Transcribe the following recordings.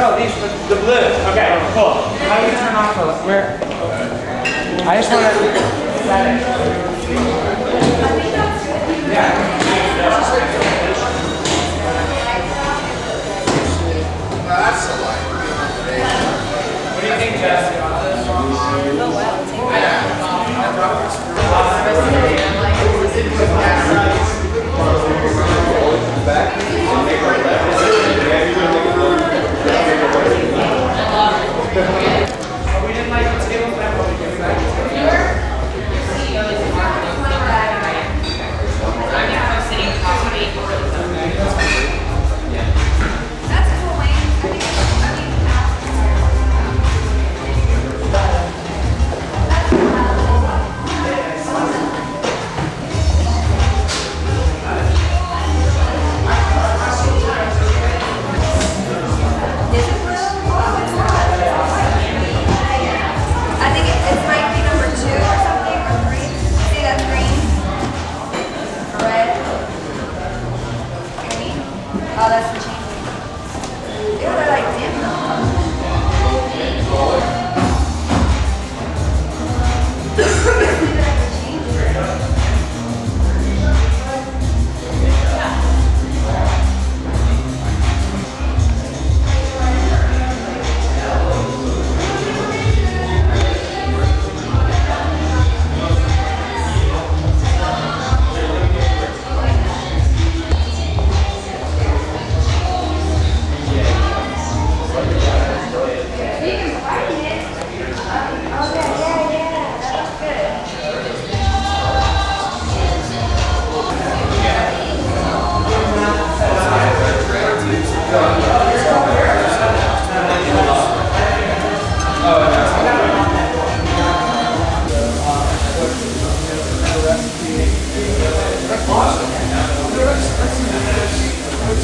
No, these the blue. Okay, cool. How do you turn off the where? I just want to. Yeah. Oh,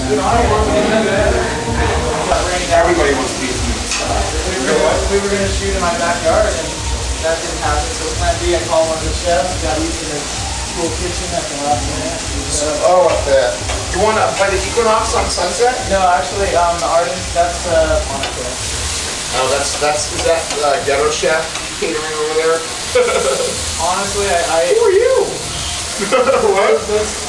Everybody wants to be a We were, we were gonna shoot in my backyard and that didn't happen, so plan B, I called one of the chefs, got used to the cool kitchen at the last minute. So, Oh, what the? You want to play the Equinox on Sunset? No, actually, um, the Arden, that's, uh, Monaco. Oh, that's that's is that uh, Ghetto Chef catering over there? Honestly, I, I, Who are you? what? that's,